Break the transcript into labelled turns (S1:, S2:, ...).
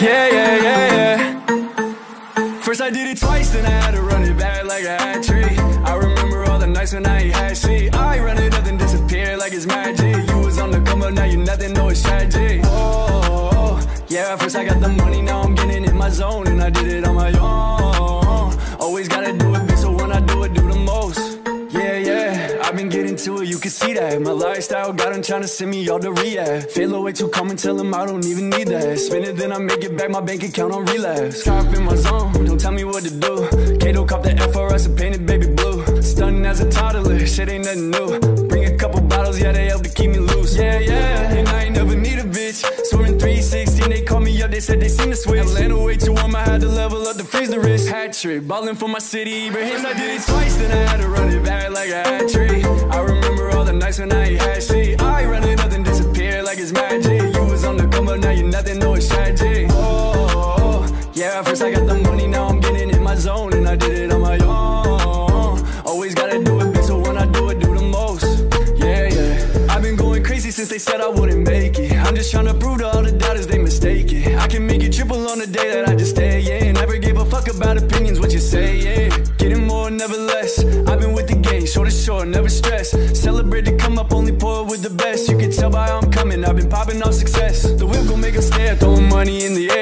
S1: Yeah, yeah, yeah, yeah. First I did it twice, then I had to run it back like a hat trick. I remember all the nights when I had shit. I run it up and disappear like it's magic. You was on the come up, now you nothing, no, it's tragic. Oh, yeah, first I got the money, now I'm getting in my zone, and I did it on my own. Yeah, I've been getting to it, you can see that. My lifestyle got him trying to send me all to rehab. Feel away too calm and tell him I don't even need that. Spend it, then I make it back, my bank account on relapse. Top in my zone, don't tell me what to do. Kato cop the FRS and painted baby blue. Stunning as a toddler, shit ain't nothing new. Bring a couple bottles, yeah, they help to keep me loose. Yeah, yeah, and I ain't never need a bitch. Swerving 316, they call me up, they said they seen the switch. Atlanta way too warm, I had to level up to freeze the wrist. Hat trick, ballin' for my city, Ibrahim. I did it twice, then I had to run it back like a hat trick. The nights when I ain't had shit. I run it, nothing disappear like it's magic. You was on the come up, now you nothing, no, it's tragic. Oh, yeah, first I got the money, now I'm getting in my zone, and I did it on my own. Always gotta do it big, so when I do it, do the most. Yeah, yeah. I've been going crazy since they said I wouldn't make it. I'm just tryna prove to all the doubters they mistaken. I can make it triple on the day that I just stay, yeah. Never gave a fuck about opinions, what you say, yeah. Getting more, never less. I've been with the game, short to short, never stress coming, I've been popping off success. The whip gon' make us stare, throwing money in the air.